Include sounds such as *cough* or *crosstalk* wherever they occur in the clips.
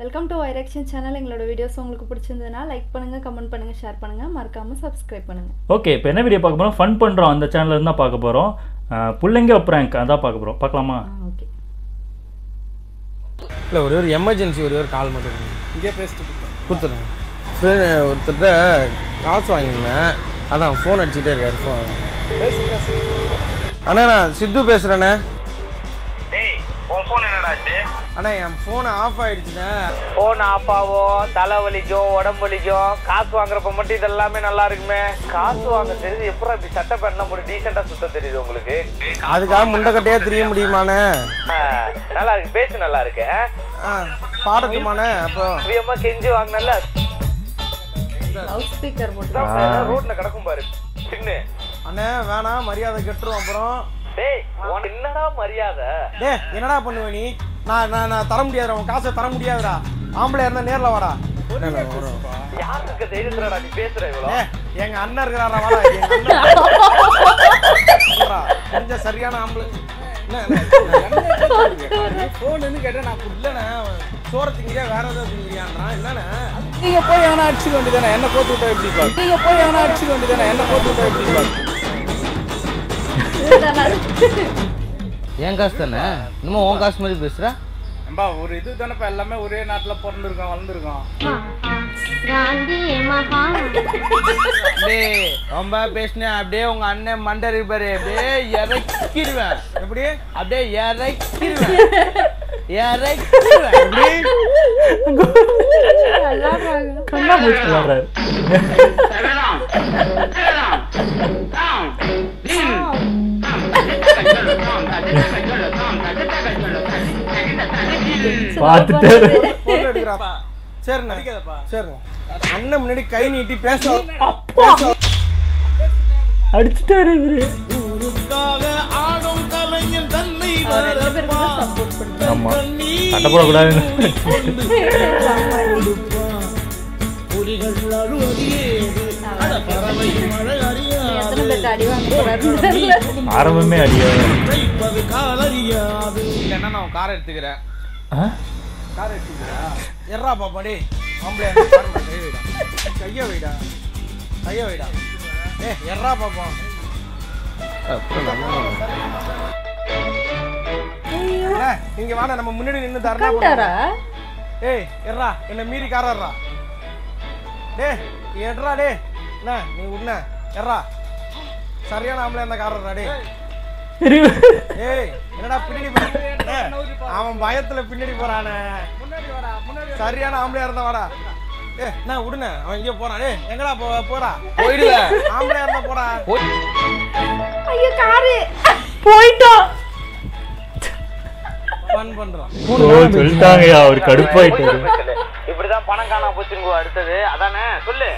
Welcome to வைரக்ஷன் channel எங்களோட videos உங்களுக்கு பிடிச்சிருந்ததுன்னா லைக் பண்ணுங்கள் கமெண்ட் பண்ணுங்கள் ஷேர் பண்ணுங்கள் மறக்காமல் சப்ஸ்கிரைப் பண்ணுங்கள் ஓகே இப்போ என்ன வீடியோ பார்க்க போகிறோம் ஃபன் பண்ணுறோம் அந்த சேனல்ல இருந்து தான் பார்க்க போகிறோம் புள்ளைங்க ப்ராங்க் அதான் பார்க்க போகிறோம் பார்க்கலாமா? ஓகே இல்லை ஒரே ஒரு எமர்ஜென்சி ஒரே ஒரு கால் மட்டும் இங்கே பேசிட்டு கொடுத்துருங்க ஒருத்தர்கிட்ட காசு வாங்கியிருந்தேன். அதான் ஃபோன் அடிச்சுட்டே இருக்காரு ஃபோன் அண்ணா நான் சித்து பேசுகிறேண்ணே டேய் உன் ஃபோன் என்னடா அண்ணா என் ஃபோன் ஆஃப் ஆயிடுச்சுண்ணே. ஃபோன் ஆஃப் ஆகும் தலை வலிக்கும் உடம்பு வலிக்கும் காசு வாங்குறப்ப மட்டும் இதெல்லாமே நல்லா இருக்குமே. காசு வாங்க தெரியுது எப்பறம் இப்படி சட்டை பேண்ட் போட்டு டீசெண்டா சுத்த தெரியுது உங்களுக்கு? அதுக்காக முண்டக்கட்டையே தெரிய முடியுமாண்ணே? நல்லா இருக்கு பேசு நல்லா இருக்கு பாடட்டுமாண்ணே அப்போ. அதிகமா கெஞ்சி வாங்கினல ஸ்பீக்கர் போட்டு. ரோட்ல கிடக்கும் பாரு. சின்ன. அண்ணே வேணாம் மரியாதை கெட்டுரும் அப்புறம். டேய் என்னடா மரியாதை? டே என்னடா பண்ணுவ நீ? நான் நான் நான் தர முடியாதுடா உன் காசை தர முடியாதுடா. ஆம்பளை இருந்தா நேர்ல வாடா. அண்ணே, நான் வரேன். யார் இருக்க தைரியத்துலடா நீ பேசுற இவ்வளோ? எங்க அண்ணன் இருக்கிறாரா வாடா. கொஞ்சம் சரியான ஆம்பளை. ஃபோனுன்னு கேட்டா நான் இல்லண்ணே சோற திங்கிறியா வேற ஏதாவது திங்கிறியான்றான். என்னண்ணே? நீங்க போய் எவனா அடிச்சுக்க வேண்டியதானே என்ன விட்டா எப்படி பாரு? நீங்க போய் எவனா அடிச்சுக்க வேண்டியதானே என்ன கோத்து விட்டா எப்படி பாரு? என் காசு தானே? இன்னமும் உன் காசு மாதிரி பேசுற? நம்பா ஒரு இது தானேப்பா எல்லாமே ஒரே நாட்டுல பிறந்திருக்கோம் வளர்ந்துருக்கோம். ரொம்ப பேசினேன் அப்படியே உங்க அண்ணன் மண்டர் இருப்பாரு அப்படியே இறக்கிடுவேன். எப்படி? அப்படியே இறக்கிடுவேன். இறக்கிடுவேன். பார்த்துட்டு. சரிண்ணே. சரிண்ணே. அண்ணன் முன்னாடி கை நீட்டி பேச அடிச்சுட்டாரு இவரு. ஆமா. சண்டை போடக்கூடாதுன்னு. எத்தனை பேர்ட்ட அடி வாங்க ஆரம்பமே அடியா? இல்லைன்னா நான் காரை எடுத்துக்கிறேன். ஆ? எர்றா பாப்பா டேய். ஆம்பளை கைய வைடா. கைய வைடா. ஏ எர்றா பாப்பா. இங்க வாடா நம்ம முன்னாடி நின்னு கண்டாரா ஏய் எர்றா என்ன மீறி காரர்றா. டேய் நீ எட்றா டேய். என்ன நீ உன்ன எர்றா. சரியான ஆம்பளை இருந்தா காரர்றா டேய். சரி. ஏய் என்னடா பின்னாடி அவன் பயத்துல பின்னாடி போறானே. சரியான ஆம்பளையா இருந்தா வாடா. ஏ என்ன விடுன அவன் இங்கே போறான். டேய் எங்கடா போ போடா? போயிடுவேன். ஆம்பளையா இருந்தா போடா. ஐயோ காரு. போயிட்டோம். ஃபன் பண்றான் ஓ சொல்லிட்டாங்கய்யா அவர் கடுப்பாயிட்டாரு. இப்படிதான் பணம் காணாம போச்சுங்க அடுத்தது. அதானே? சொல்லு.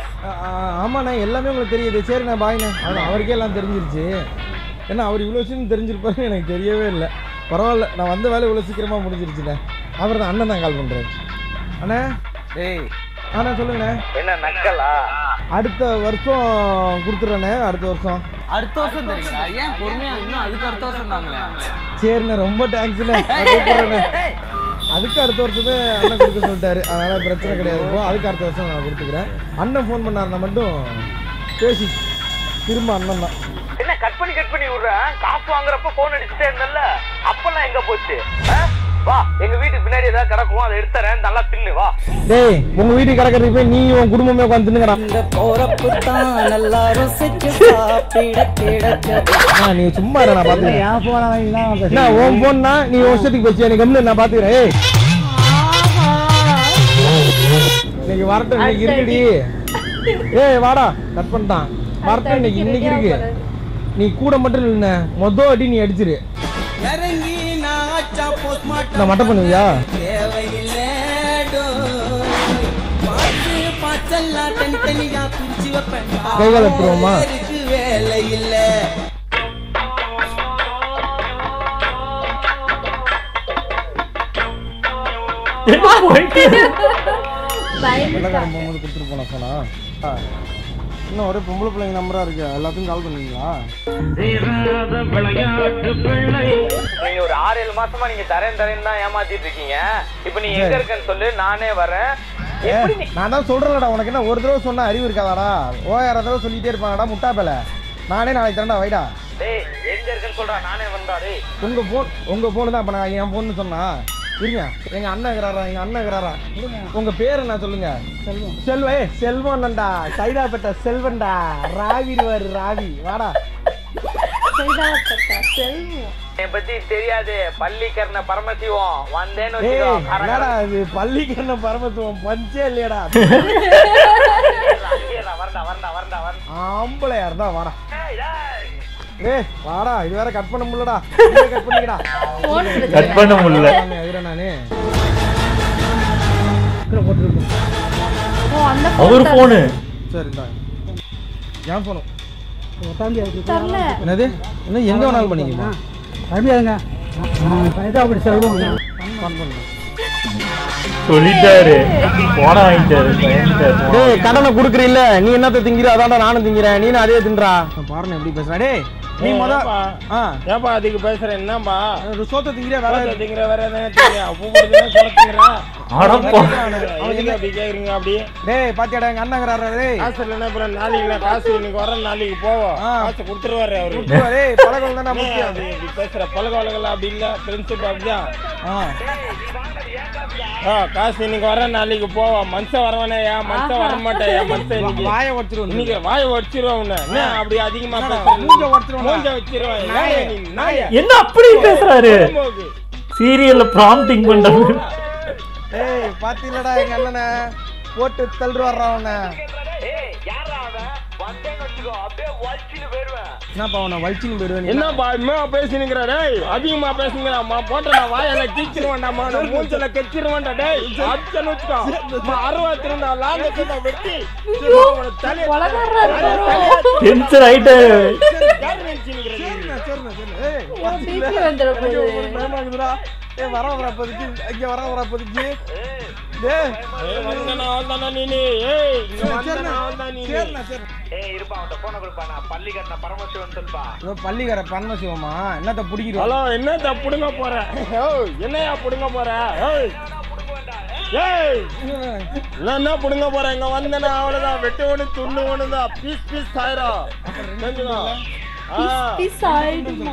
ஆமாண்ணே எல்லாமே உங்களுக்கு தெரியுது. சரிண்ணே பாய்ண்ணே. அது அவருக்கே எல்லாம் தெரிஞ்சிருச்சு. ஏன்னா அவர் இவ்வளோ விஷயம் தெரிஞ்சிருப்பாருன்னு எனக்கு தெரியவே இல்லை. பரவாயில்ல நான் வந்த வேலை இவ்வளோ சீக்கிரமாக முடிஞ்சிருச்சுண்ணே. அவர் தான் அண்ணன் தான் கால் பண்ணுறாரு அண்ணே? டேய். அண்ணா சொல்லுங்கண்ணே. என்ன நக்கலா? அடுத்த வருஷம் கொடுத்துட்றேண்ணே அடுத்த வருஷம். அடுத்த வருஷம் தெரியுங்களா ஏன் பொறுமையா இன்னும் அதுக்கு அடுத்த வருஷம் தாங்களே சரிண்ணே ரொம்ப தேங்க்ஸ்ண்ணே அதுக்கு அடுத்த வருஷமே அண்ணன் கொடுக்க சொல்லிட்டாரு. அதனால பிரச்சனை கிடையாது இப்போ அதுக்கு அடுத்த வருஷம் நான் கொடுத்துக்கிறேன். அண்ணன் ஃபோன் பண்ணாருன்னா மட்டும் பேசி திரும்ப அண்ணன் தான். என்ன கட் பண்ணி கட் பண்ணி விடுறேன் காசு வாங்குறப்ப போன் அடிச்சுட்டே இருந்தல்ல? அப்பெல்லாம் எங்க போச்சு? வா எங்க வீட்டுக்கு பின்னாடி ஏதாவது கிடக்கும் அதை எடுத்துறேன் நல்லா தின்னு வா. டேய் உங்க வீட்டுக்கு கிடக்கிறது போய் நீ உன் குடும்பமே உட்காந்து தின்னுங்கடா ஆ, நீ சும்மா இரு, நான் பாத்துக்கிறேன். என்ன உன் போன்னா நீ வருஷத்துக்கு வச்சு எனக்கு கம்னு நான் பாத்துக்கிறேன். ஏய். இன்னைக்கு வரட்டும் இன்னைக்கு இருக்குடி ஏய் வாடா கட் பண்ணிட்டான். வரட்டும் இன்னைக்கு இன்னைக்கு இருக்கு. நீ கூட மட்டும் இல்ல மொத அடி நீ அடிச்சிரு. நான் மட்டும் பண்ணுவியா? கை கால் எடுத்துருவோமா பயந்துட்டா வெள்ளக்காரன் போகும்போது கொடுத்துட்டு போன போனா இன்னும் ஒரே பொம்பளை பிள்ளைங்க நம்பரா இருக்கு எல்லாத்துக்கும் கால் பண்ணுவீங்களா? ஏழு மாசமா நீங்க தரேன் தரேன் தான் ஏமாத்திட்டு இருக்கீங்க. இப்ப நீ எங்க இருக்கன்னு சொல்லு நானே வரேன். நான் தான் சொல்றேன்லடா உனக்கு என்ன ஒரு தடவை சொன்னா அறிவு இருக்காதாடா? ஓயார தடவை சொல்லிட்டே இருப்பாங்கடா முட்டா பேல நானே நாளைக்கு தரேன்டா வைடா. டேய் எங்க இருக்கன்னு சொல்றா நானே வந்தா டேய். உங்க போன் உங்க போன் தான் இப்ப நான் என் போன் சொன்னா. இருங்க எங்க அண்ணன் இருக்கிறாரா எங்க அண்ணன் இருக்கிறாரா? உங்க பேர் என்ன சொல்லுங்க? செல்வம். செல்வ ஏய், செல்வனண்டா சைதாப்பேட்டை செல்வன்டா. ராவி ராவி. வாடா. சைதாப்பட்டா செல்வம். என்னை பத்தி தெரியாது. பள்ளிக்கரண பரமசிவம். வந்தேன்னு என்னடா இது பள்ளிக்கண்ண பரமத்துவம் பஞ்சே இல்லையடா. அங்கேயேடா, வரண்டா வரண்டா வரண்டா வரண்டா ஆம்பளையார் தான் வாடா. ஏய் வாடா இது வேற கட் பண்ண முடியலடா. கட் பண்ணிக்கடா. கட் பண்ண முடியல. எதிர நானு. ஓ அந்த அவர் போனு சரி இந்தாங்க ஏன் போனும் என்னது? என்ன எங்க வேணாலும் பண்ணிக்கமா சொல்லிட்டாரு. போன வாங்கிட்டாரு கடனை குடுக்குறீல்ல. நீ என்னத்த திங்கிற? அதான்டா நானும் திங்கிறேன். நீ அதே தின்றா. பாருங்க எப்படி பேசுறா. டேய் நீ முத ஆ. ஏன்பா அதுக்கு பேசுறேன் என்னப்பா? சோத்த திங்கிற வேலை திங்கிற வேற நாளைக்கு நான் காசு இன்னைக்கு வர நாளைக்கு போவோம் ஆ. காசு கொடுத்துருவாரு அவரு. பழக்கம் தானே பேசுற பழக்க வழக்கம் அப்படி இல்ல ஃப்ரெண்ட்ஷிப் அப்படிதான். காசு இன்னைக்கு வர நாளைக்கு போவோம் மனுஷன் வரவனேயா மனுஷன் வர மாட்டேயா மனுஷன் இன்னைக்கு. வாயை உடச்சிருவோம் இன்னைக்கு வாயை உடச்சிருவேன் உன்னை. என்ன அப்படி அதிகமா மூஞ்ச பேசுற? உடைச்சிருவேன். மூஞ்ச நாயே. என்ன அப்படி பேசுறாரு. சீரியல்ல ப்ராம்ப்டிங் பண்றாரு. ஏய் பாத்தீங்களடா எங்க அண்ணனை? போட்டு தள்ளுரு வர்றான் அவனை. என்னப்பா அவனை வலிச்சுன்னு போயிடுவேன் என்னப்பா இம்மா பேசினுங்கிற டேய் அதிகமா பேசுங்கிறாம்மா போட்ட நான் வாயில கீச்சிருவேன்டாமா நான் மூஞ்சல கெச்சிருவேன்டா டேய் அச்சன்னு வச்சுக்கோ அம்மா, அறுபத்தி ரெண்டா லாங்க சொன்ன வெட்டி டென்ஷன் நீ? வர வரா. இங்க வர வரா இப்போதைக்கு. டேய், ஏய், வந்தனா வந்தனா நீனு ஏய் இங்க வந்தனா சரிண்ணா. ஏய் இருப்பா அவன்கிட்ட போன கொடுப்பா நான் பள்ளிக்கரண பரமசிவன் சொல்பா இதோ பள்ளிக்கார பரமசிவமா? என்னத்த பிடிக்கிறோம் ஹலோ என்னத்த புடுங்க போற? ஏய் என்னையா புடுங்க போற? ஏய் ஏய் நான் என்ன புடுங்க போறேன்? இங்க வந்தேன்னா அவ்வளவுதான். வெட்டு ஒண்ணுதான் பீஸ் பீஸ் ஆயிரும்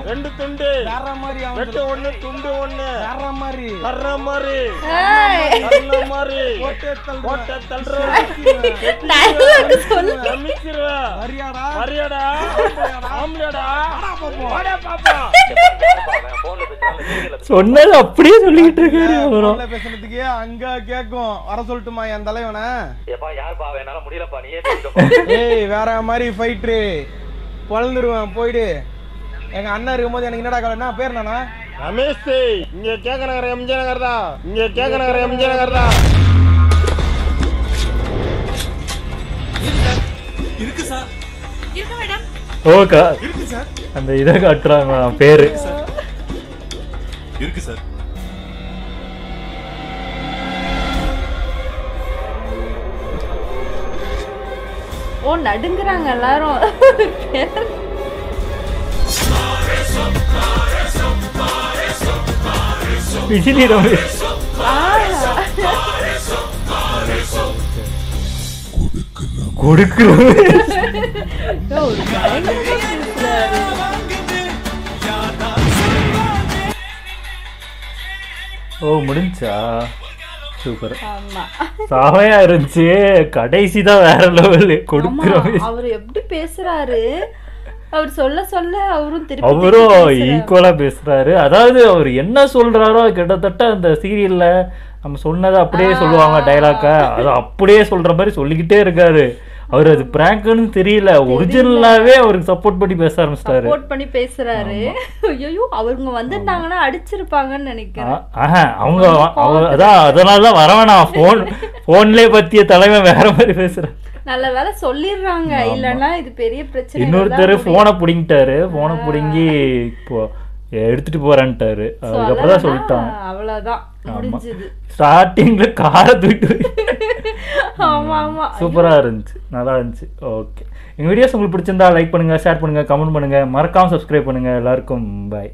ரெண்டு துண்டு. வேற மாதிரி வெட்டு ஒண்ணு துண்டு ஒண்ணு. வேற மாதிரி. கர்ற மாதிரி. கர்ற மாதிரி. சொல்லு. வரியாடா. வரியாடா. வாடா பாப்பா சொன்னது அப்படியே சொல்லிக்கிட்டு இருக்காரு அவரும் போன்ல பேசுனதுக்கே அங்க கேக்கும். வர சொல்லட்டுமா என் தலைவனை? ஏப்பா யாருப்பா? அவன் என்னால முடியலப்பா. நீயே ஏய் வேற மாதிரி ஃபைட்ரு பொழந்துருவேன் போயிடு. எங்க அண்ணன் இருக்கும்போது எனக்கு என்னடா கவலை என்ன பேர் நானா ரமேஷ் இங்க கேக்க நகர் எம்ஜி நகர் தான். இங்க கேக்க நகர் எம்ஜி நகர் தான். ஓகா. அந்த இதை காட்டுறாங்க பேரு. இருக்கு சார். ஓ நடுங்குறாங்க எல்லாரும். கொடுக்குறோம். ஓ முடிஞ்சா? சூப்பர். செமையா இருந்துச்சு. கடைசி தான் வேற லெவல். கொடுக்குறோம் அவர் எப்படி பேசுறாரு? அவர் சொல்ல சொல்ல அவரும் திருப்பி அவரும். ஈக்குவலா பேசுறாரு. அதாவது அவர் என்ன சொல்றாரோ கிட்டத்தட்ட அந்த சீரியல்ல நம்ம சொன்னதை அப்படியே சொல்லுவாங்க டைலாக்கா அது அப்படியே சொல்ற மாதிரி சொல்லிக்கிட்டே இருக்காரு. அவர் அது பிராங்க்னு தெரியல. ஒரிஜினலாவே அவருக்கு சப்போர்ட் பண்ணி பேச ஆரம்பிச்சிட்டாரு. சப்போர்ட் பண்ணி பேசுறாரு. ஐயோ அவங்க வந்திருந்தாங்கன்னா அடிச்சிருப்பாங்கன்னு நினைக்கிறேன். அவங்க அதான் அதனால தான் வரவேணாம் ஃபோன் ஃபோன்லேயே பத்திய தலைவன் வேற மாதிரி பேசுறேன். நல்ல வேலை சொல்லிடுறாங்க. இல்லன்னா இது பெரிய பிரச்சனை இன்னொருத்தர் ஃபோனை பிடிங்கிட்டாரு. ஃபோனை பிடுங்கி இப்போ எடுத்துட்டு போறேன்ட்டாரு. அதுக்கப்புறம் தான் சொல்லிட்டான். அவ்வளவுதான். ஆமா. முடிஞ்சது. ஸ்டார்டிங்ல காரை தூக்கிட்டு *laughs* ஆமாம் ஆமாம் சூப்பராக இருந்துச்சு நல்லா இருந்துச்சு. ஓகே எங்கள் வீடியோஸ் உங்களுக்கு பிடிச்சிருந்தா லைக் பண்ணுங்கள் ஷேர் பண்ணுங்க கமெண்ட் பண்ணுங்கள் மறக்காமல் சப்ஸ்கிரைப் பண்ணுங்கள் எல்லாருக்கும் பாய்